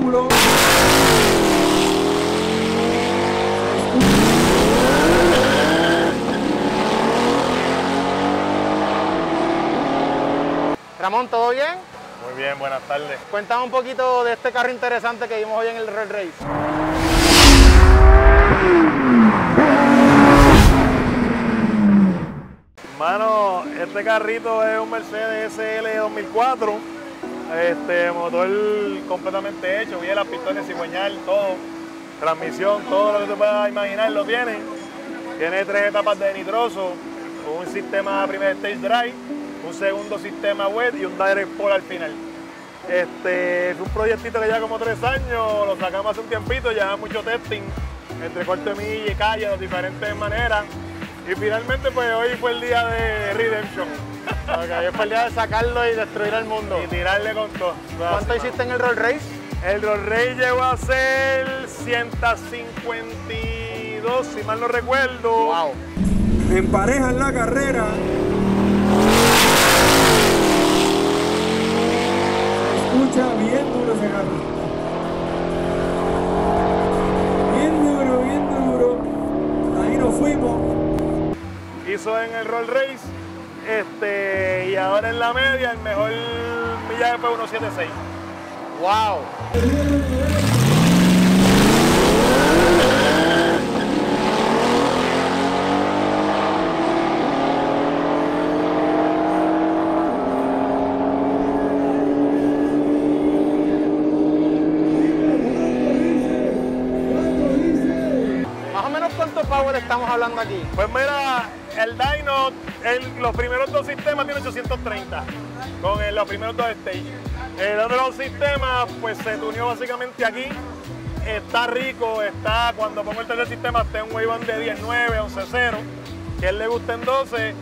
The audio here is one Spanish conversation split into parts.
vehículo. Ramón, ¿todo bien? Muy bien, buenas tardes. Cuéntame un poquito de este carro interesante que vimos hoy en el Red Race. Mano, este carrito es un Mercedes SL 2004. Este motor completamente hecho, bien las pistones cigüeñal, todo. Transmisión, todo lo que te puedas imaginar lo tiene. Tiene tres etapas de nitroso, un sistema primer stage drive, un segundo sistema wet y un direct pull al final. Este es un proyectito que ya como tres años, lo sacamos hace un tiempito, ya mucho testing entre corto de milla y calle de diferentes maneras. Y finalmente pues hoy fue el día de Redemption. Ok, hoy fue el día de sacarlo y destruir al mundo. Y tirarle con todo. ¿Cuánto hiciste en el Roll Race? El Roll Race llegó a ser 152, si mal no recuerdo. Wow. Emparejan la carrera. Se escucha bien duro ese carro. Bien duro, bien duro. Ahí nos fuimos. Hizo en el Roll Race. Este, y ahora en la media el mejor millaje fue 1.76. Wow. Más o menos cuánto power estamos hablando aquí. Pues mira, el Dyno, el- los primeros dos sistemas tiene 830 con el- los primeros dos stages. El otro dos sistemas, pues se tuneó básicamente aquí. Está rico, está cuando pongo el tercer sistema, está un Wayban de 10.9, 11.0, que a él le gusta en 12.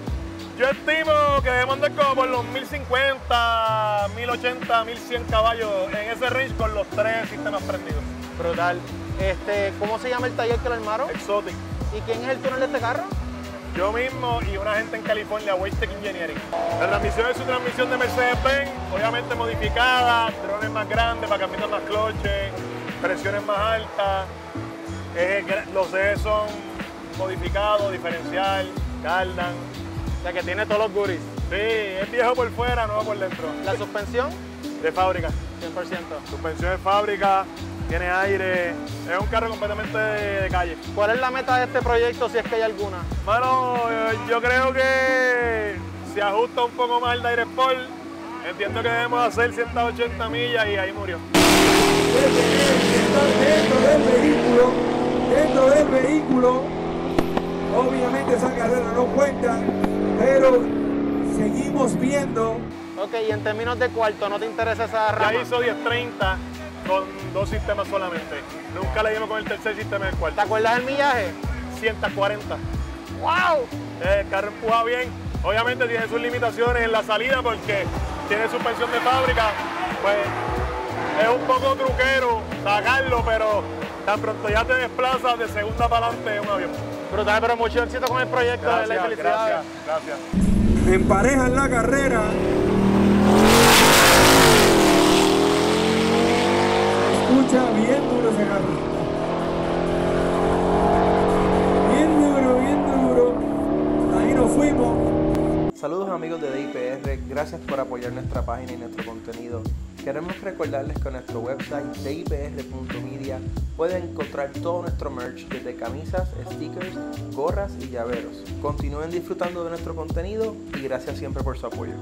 Yo estimo que debemos andar como por los 1050, 1080, 1100 caballos en ese range con los tres sistemas prendidos. Brutal. Este, ¿Cómo se llama el taller que lo armaron? Exotic. ¿Y quién es el túnel de este carro? Yo mismo y una gente en California, Waytech Engineering. La transmisión es su transmisión de Mercedes-Benz, obviamente modificada, drones más grandes para cambiar más cloches, presiones más altas. Eh, los ejes son modificados, diferencial, cardan. O sea, que tiene todos los goodies. Sí, es viejo por fuera, nuevo por dentro. La suspensión, De fábrica. 100%. Suspensión de fábrica, tiene aire. Es un carro completamente de, de calle. ¿Cuál es la meta de este proyecto, si es que hay alguna? Mano, eh, yo creo que si ajusta un poco más el Direct Sport, entiendo que debemos hacer 180 millas y ahí murió. Dentro del vehículo. Dentro del vehículo. Obviamente esa carrera no cuenta. Pero seguimos viendo. Ok, y en términos de cuarto, ¿no te interesa esa rama? Ya hizo 1030 con dos sistemas solamente. Nunca le dimos con el tercer sistema del ¿Te cuarto. acuerdas del millaje? 140. ¡Wow! Eh, El carro empuja bien. Obviamente tiene sus limitaciones en la salida porque tiene suspensión de fábrica. Pues es un poco truquero sacarlo, pero tan pronto ya te desplazas de segunda para adelante en un avión. Brutal, pero mucho éxito con el proyecto. de la Gracias, felicidades. gracias, gracias. Emparejan la carrera. Bien duro ese. Bien duro, bien duro. Ahí nos fuimos. Saludos amigos de DIPR, gracias por apoyar nuestra página y nuestro contenido. Queremos recordarles que en nuestro website dipr.media pueden encontrar todo nuestro merch desde camisas, stickers, gorras y llaveros. Continúen disfrutando de nuestro contenido y gracias siempre por su apoyo.